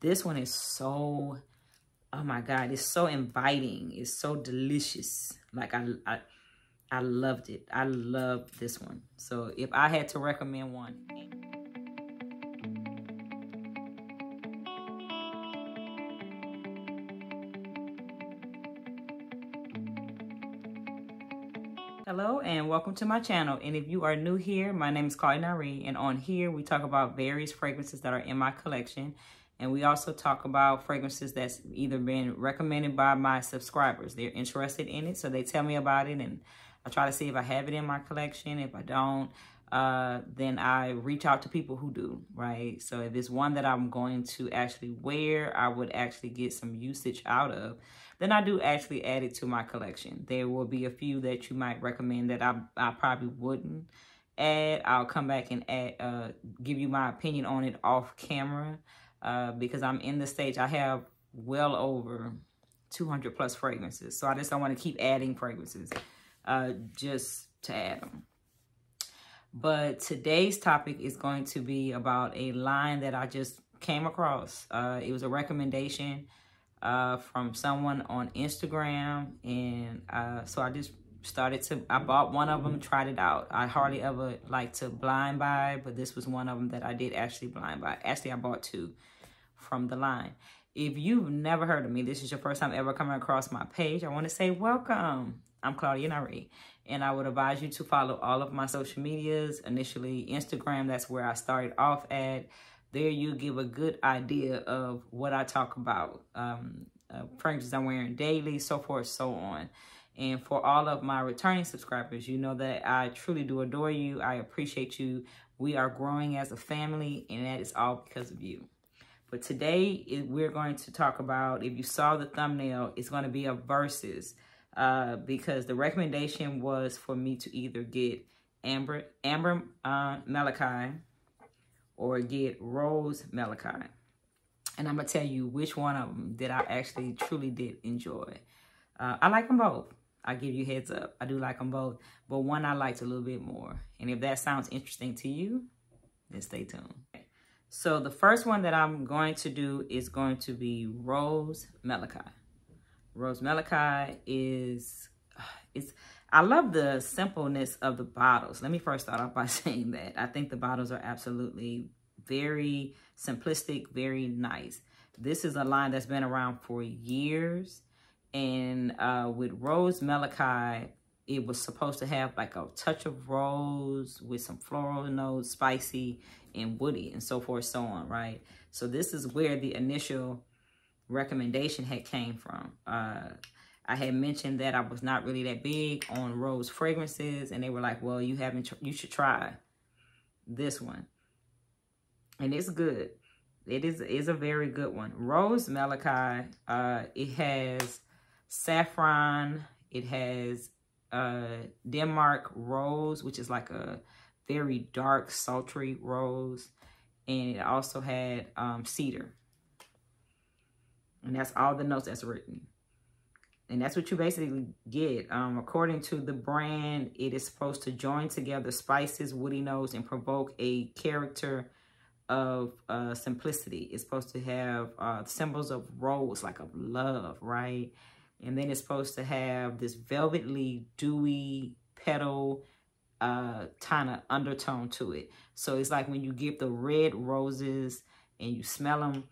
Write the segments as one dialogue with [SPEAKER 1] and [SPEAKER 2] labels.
[SPEAKER 1] This one is so, oh my God, it's so inviting. It's so delicious. Like I, I, I loved it. I love this one. So if I had to recommend one. Hello and welcome to my channel. And if you are new here, my name is Claudia Nyree. And on here, we talk about various fragrances that are in my collection. And we also talk about fragrances that's either been recommended by my subscribers. They're interested in it, so they tell me about it. And I try to see if I have it in my collection. If I don't, uh, then I reach out to people who do, right? So if it's one that I'm going to actually wear, I would actually get some usage out of then I do actually add it to my collection. There will be a few that you might recommend that I, I probably wouldn't add. I'll come back and add, uh, give you my opinion on it off camera uh, because I'm in the stage. I have well over 200 plus fragrances. So I just don't want to keep adding fragrances uh, just to add them. But today's topic is going to be about a line that I just came across. Uh, it was a recommendation uh, from someone on Instagram. And uh, so I just started to, I bought one of them, tried it out. I hardly ever like to blind buy, but this was one of them that I did actually blind buy. Actually, I bought two from the line. If you've never heard of me, this is your first time ever coming across my page, I want to say welcome. I'm Claudia Nyree, and I would advise you to follow all of my social medias. Initially, Instagram, that's where I started off at there you give a good idea of what I talk about. Um, uh, fragrances I'm wearing daily, so forth, so on. And for all of my returning subscribers, you know that I truly do adore you. I appreciate you. We are growing as a family, and that is all because of you. But today, we're going to talk about, if you saw the thumbnail, it's going to be a verses. Uh, because the recommendation was for me to either get Amber, Amber uh, Malaki, or get Rose Malaki. And I'm going to tell you which one of them that I actually truly did enjoy. Uh, I like them both. I give you heads up. I do like them both. But one I liked a little bit more. And if that sounds interesting to you, then stay tuned. So the first one that I'm going to do is going to be Rose Malaki. Rose Malaki is, it's, I love the simpleness of the bottles. Let me first start off by saying that. I think the bottles are absolutely very simplistic, very nice. This is a line that's been around for years. And uh, with Rose Malaki, it was supposed to have like a touch of rose with some floral notes, spicy and woody and so forth, so on, right? So this is where the initial recommendation had came from. Uh, I had mentioned that I was not really that big on rose fragrances, and they were like, "Well, you haven't, you should try this one." And it's good. It is is a very good one. Rose Malaki. Uh, it has saffron. It has uh, Damask rose, which is like a very dark, sultry rose, and it also had um, cedar. And that's all the notes that's written. And that's what you basically get. Um, according to the brand, it is supposed to join together spices, woody notes, and provoke a character of uh, simplicity. It's supposed to have uh, symbols of rose, like of love, right? And then it's supposed to have this velvetly, dewy petal uh, kind of undertone to it. So it's like when you get the red roses and you smell them,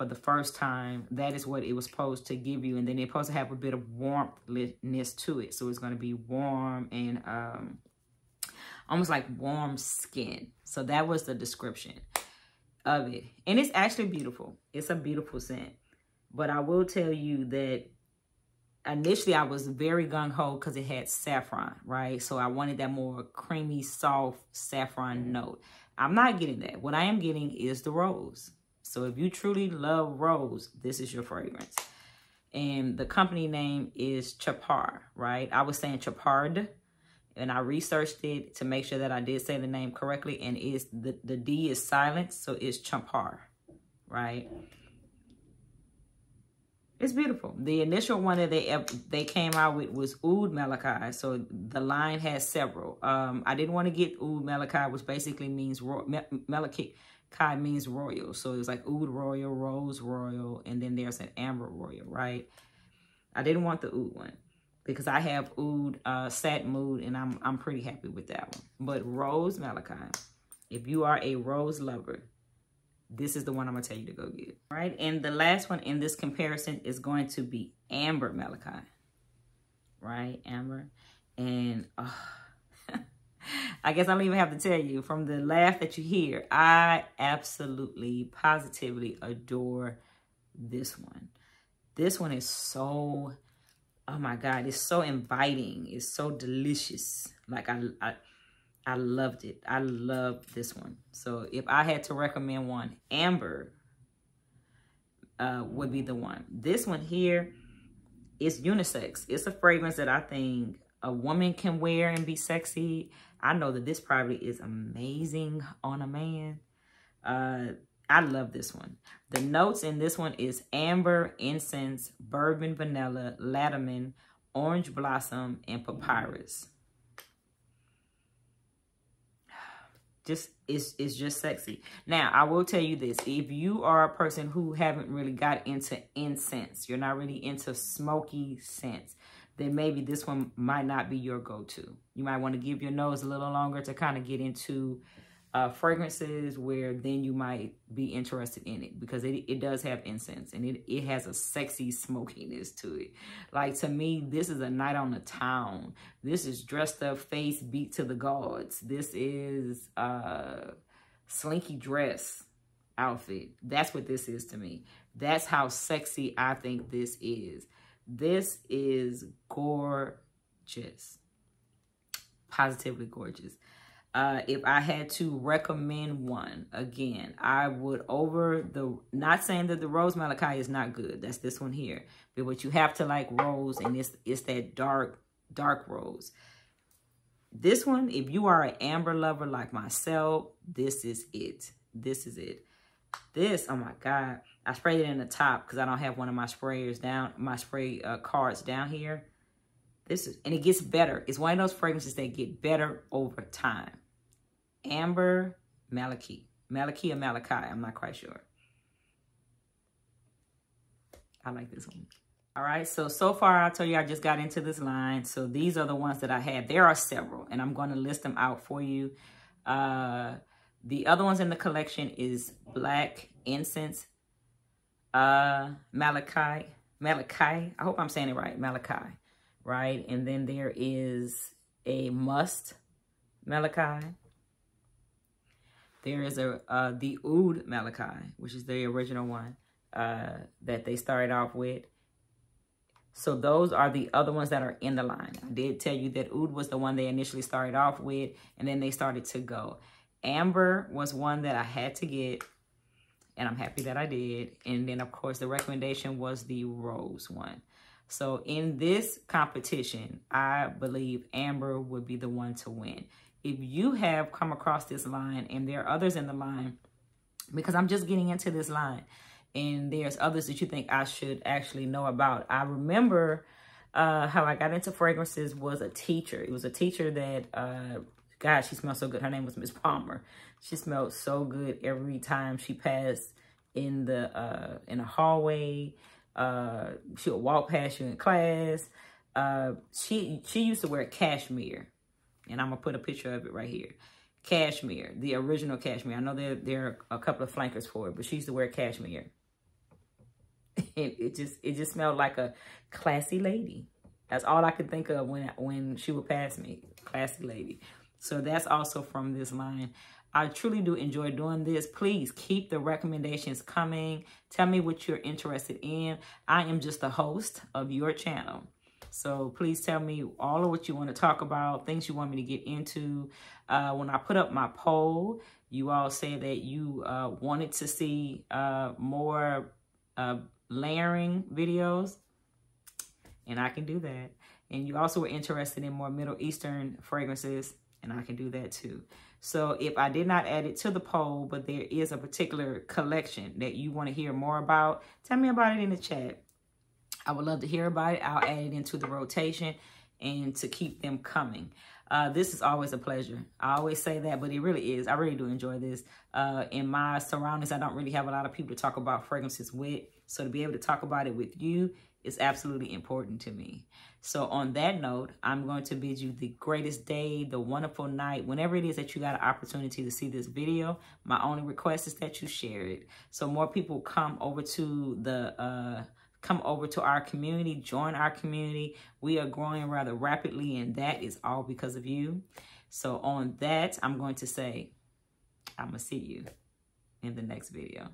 [SPEAKER 1] for the first time, that is what it was supposed to give you. And then it's supposed to have a bit of warmthness to it. So it's going to be warm and um, almost like warm skin. So that was the description of it. And it's actually beautiful. It's a beautiful scent. But I will tell you that initially I was very gung-ho because it had saffron, right? So I wanted that more creamy, soft saffron mm-hmm. note. I'm not getting that. What I am getting is the rose. So if you truly love rose, this is your fragrance. And the company name is Chopard, right? I was saying Chopard, and I researched it to make sure that I did say the name correctly. And is the, the D is silent, so it's Chopard, right? It's beautiful. The initial one that they they came out with was Oud Malaki. So the line has several. Um, I didn't want to get Oud Malaki, which basically means Malaki Kai means royal. So it was like oud royal, rose royal, and then there's an amber royal, right? I didn't want the oud one because I have oud uh, satin mood and I'm, I'm pretty happy with that one. But rose Malaki, if you are a rose lover, this is the one I'm to tell you to go get. Right? And the last one in this comparison is going to be Amber Malaki. Right? Amber. And uh, I guess I don't even have to tell you, from the laugh that you hear, I absolutely, positively adore this one. This one is so, oh my God, it's so inviting. It's so delicious. Like I, I, I loved it. I love this one. So if I had to recommend one, Amber uh, would be the one. This one here is unisex. It's a fragrance that I think a woman can wear and be sexy. I know that this probably is amazing on a man. Uh, I love this one. The notes in this one is amber, incense, bourbon, vanilla, labdanum, orange blossom, and papyrus. Just it's it's just sexy. Now I will tell you this: if you are a person who haven't really got into incense, you're not really into smoky scents then maybe this one might not be your go-to. You might want to give your nose a little longer to kind of get into uh, fragrances where then you might be interested in it because it, it does have incense and it, it has a sexy smokiness to it. Like to me, this is a night on the town. This is dressed up face beat to the gods. This is uh slinky dress outfit. That's what this is to me. That's how sexy I think this is. This is gorgeous. Positively gorgeous. Uh, if I had to recommend one, again, I would over the, not saying that the Rose Malaki is not good. That's this one here. But what you have to like rose, and it's, it's that dark, dark rose. This one, if you are an amber lover like myself, this is it. This is it. This, oh my God. I sprayed it in the top because I don't have one of my sprayers down, my spray uh, cards down here. This is, and it gets better. It's one of those fragrances that get better over time. Amber Malaki. Malaki or Malaki, I'm not quite sure. I like this one. All right, so, so far I told you I just got into this line. So these are the ones that I have. There are several, and I'm going to list them out for you. Uh, the other ones in the collection is Black Incense uh, Malaki, Malaki, I hope I'm saying it right, Malaki, right? And then there is a Musk Malaki. There is a uh, the Oud Malaki, which is the original one uh, that they started off with. So those are the other ones that are in the line. I did tell you that Oud was the one they initially started off with, and then they started to go. Amber was one that I had to get and I'm happy that I did. And then, of course, the recommendation was the rose one. So in this competition, I believe Amber would be the one to win. If you have come across this line and there are others in the line, because I'm just getting into this line and there's others that you think I should actually know about. I remember uh, how I got into fragrances was a teacher. It was a teacher that, uh, God, she smelled so good. Her name was Miss Palmer. She smelled so good every time she passed in the uh, in a hallway. Uh, she would walk past you in class. Uh, she she used to wear Casmir, and I'm gonna put a picture of it right here. Casmir, the original Casmir. I know there there are a couple of flankers for it, but she used to wear Casmir. And it just it just smelled like a classy lady. That's all I could think of when when she would pass me, classy lady. So that's also from this line. I truly do enjoy doing this. Please keep the recommendations coming. Tell me what you're interested in. I am just the host of your channel. So please tell me all of what you want to talk about, things you want me to get into. Uh, when I put up my poll, you all say that you uh, wanted to see uh, more uh, layering videos, and I can do that. And you also were interested in more Middle Eastern fragrances, and I can do that too. So if I did not add it to the poll, but there is a particular collection that you want to hear more about, tell me about it in the chat. I would love to hear about it. I'll add it into the rotation and to keep them coming. Uh, this is always a pleasure. I always say that, but it really is. I really do enjoy this. Uh, in my surroundings, I don't really have a lot of people to talk about fragrances with. So to be able to talk about it with you is absolutely important to me. So on that note, I'm going to bid you the greatest day, the wonderful night, whenever it is that you got an opportunity to see this video. My only request is that you share it. So more people come over to the... Uh, come over to our community, join our community. We are growing rather rapidly, and that is all because of you. So on that, I'm going to say, I'm going to see you in the next video.